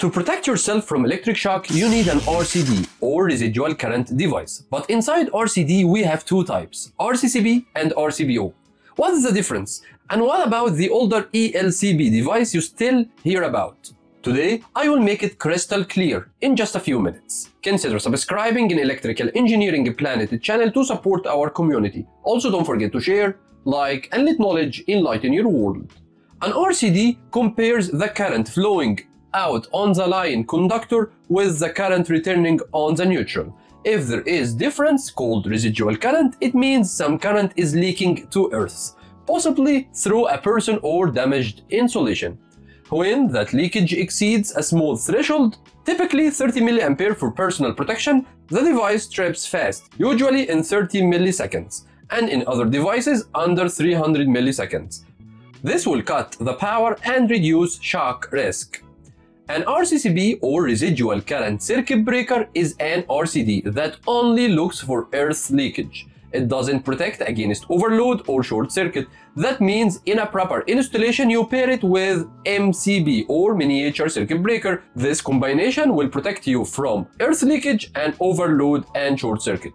To protect yourself from electric shock, you need an RCD or residual current device. But inside RCD, we have two types, RCCB and RCBO. What is the difference? And what about the older ELCB device you still hear about? Today, I will make it crystal clear in just a few minutes. Consider subscribing in Electrical Engineering Planet channel to support our community. Also don't forget to share, like, and let knowledge enlighten your world. An RCD compares the current flowing out on the line conductor with the current returning on the neutral. If there is difference called residual current, it means some current is leaking to earth, possibly through a person or damaged insulation. When that leakage exceeds a small threshold, typically 30 mA for personal protection, the device trips fast, usually in 30 milliseconds, and in other devices under 300 milliseconds. This will cut the power and reduce shock risk. An RCCB or residual current circuit breaker is an RCD that only looks for earth leakage. It doesn't protect against overload or short circuit. That means in a proper installation you pair it with MCB or miniature circuit breaker. This combination will protect you from earth leakage and overload and short circuit.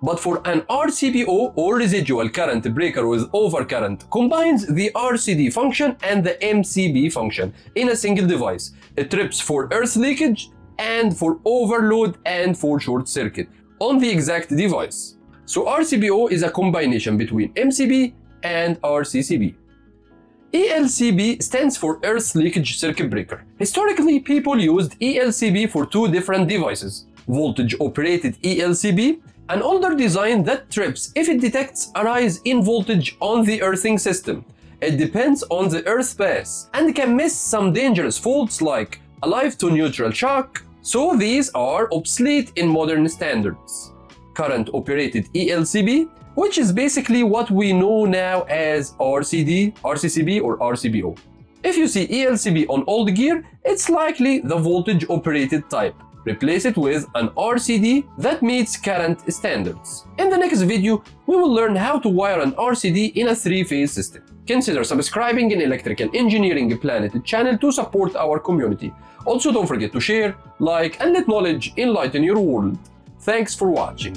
But for an RCBO or residual current breaker with overcurrent combines the RCD function and the MCB function in a single device. It trips for earth leakage and for overload and for short circuit on the exact device. So RCBO is a combination between MCB and RCCB. ELCB stands for Earth Leakage Circuit Breaker. Historically, people used ELCB for two different devices. Voltage operated ELCB an older design that trips if it detects a rise in voltage on the earthing system. It depends on the earth path and can miss some dangerous faults like alive to neutral shock, so these are obsolete in modern standards. Current operated ELCB, which is basically what we know now as RCD, RCCB or RCBO. If you see ELCB on old gear, it's likely the voltage operated type. Replace it with an RCD that meets current standards. In the next video, we will learn how to wire an RCD in a three-phase system. Consider subscribing in Electrical Engineering Planet channel to support our community. Also don't forget to share, like and let knowledge enlighten your world. Thanks for watching.